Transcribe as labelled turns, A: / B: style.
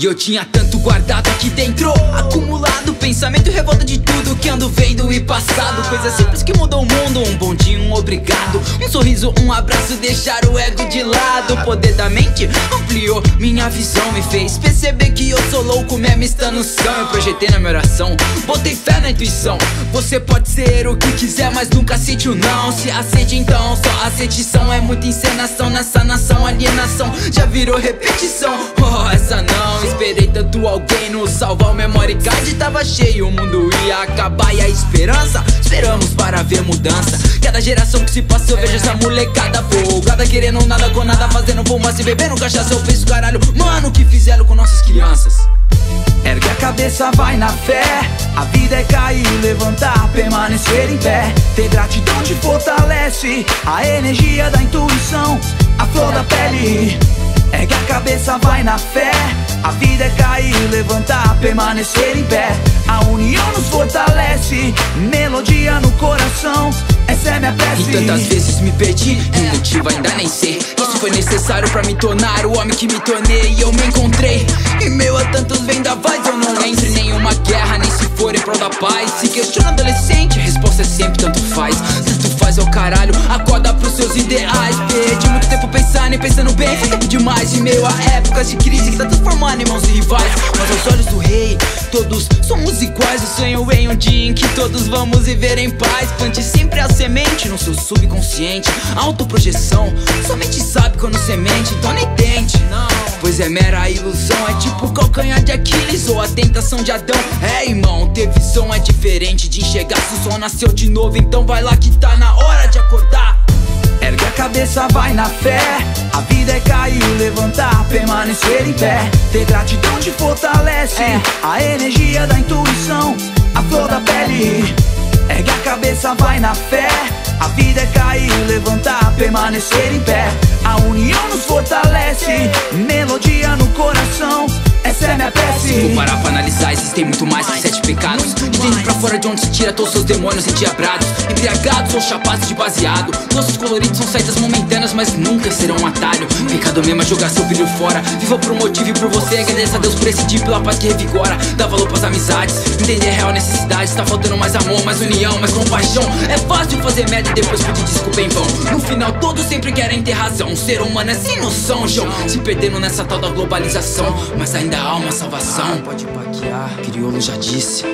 A: E eu tinha tanto guardado aqui dentro Acumulado, pensamento revolta de tudo que ando vendo e passado. Coisa simples que mudou o mundo, um bom dia, um obrigado. Um sorriso, um abraço, deixar o ego de lado. O poder da mente ampliou minha visão Me fez perceber que eu sou louco mesmo estando são. Eu projetei na minha oração, botei fé na intuição. Você pode ser o que quiser, mas nunca aceite o não. Se aceite então, só aceitação É muita encenação nessa nação, alienação. Já virou repetição, oh essa não Esperei tanto alguém nos salvar O memory card tava cheio. O mundo ia acabar e a esperança Esperamos para ver mudança. Cada geração que se passa eu vejo essa molecada folgada Querendo nada com nada, fazendo fumaça e bebendo cachaça. Eu penso caralho, mano, o que fizeram com nossas crianças?
B: Ergue a cabeça, vai na fé. A vida é cair, levantar, permanecer em pé. Ter gratidão te fortalece A energia da intuição. A flor da pele Ergue a cabeça, vai na fé A vida é cair, levantar, permanecer em pé. A união nos fortalece Melodia no coração. Essa é minha prece.
A: E tantas vezes me perdi E o motivo ainda nem sei. Isso foi necessário pra me tornar o homem que me tornei. E eu me encontrei Em meio a tantos vendavais Eu não em nenhuma guerra Nem se for em prol da paz. Se questiona adolescente A resposta é sempre tanto faz. Tanto faz é o caralho Acorda pros seus ideais. Perdi tempo pensando bem tempo demais. Em meio a épocas de crise Que tá transformando irmãos e rivais. Mas aos olhos do rei Todos somos iguais. Eu sonho em um dia em que todos vamos viver em paz. Plante sempre a semente no seu subconsciente. Autoprojeção Somente sabe quando semente Então nem tente Pois é mera ilusão É tipo calcanhar de Aquiles Ou a tentação de Adão. É irmão, ter visão é diferente de enxergar. Se o sol nasceu de novo Então vai lá que tá na hora de acordar
B: cabeça, vai na fé. A vida é cair, levantar, permanecer em pé. Ter gratidão te fortalece. A energia da intuição A flor da pele. Ergue a cabeça, vai na fé. A vida é cair, levantar, permanecer em pé. A união nos Prece
A: parar pra analisar, existem muito mais que sete pecados. De dentro pra fora de onde se tira todos seus demônios endiabrados Embriagados ou chapados de baseado. Nossos coloridos são saídas momentâneas, mas nunca serão um atalho. Pecado mesmo é jogar seu brilho fora. Viva por um motivo e por você Agradeça a Deus por esse dia, pela paz que revigora. Dá valor pras amizades, entender a real necessidade. Tá faltando mais amor, mais união, mais compaixão. É fácil fazer merda e depois pedir desculpa em vão. No final todos sempre querem ter razão. Ser humano é sem noção, João. Se perdendo nessa tal da globalização. Mas ainda há uma salvação Pode baquear, crioulo já disse